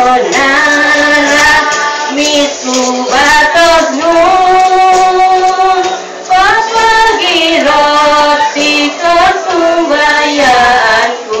Solana, mi subatos nun, papagirot, tito sumbayaan ko.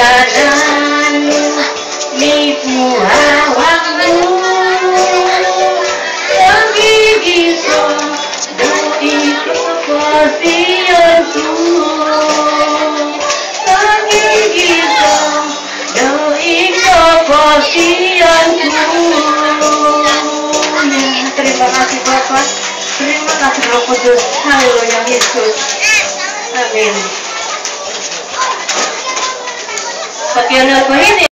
Kekasihanku Ya, Terima kasih Bapak. Terima kasih Roh Kudus. Haleluya Yesus. Amin asociaciones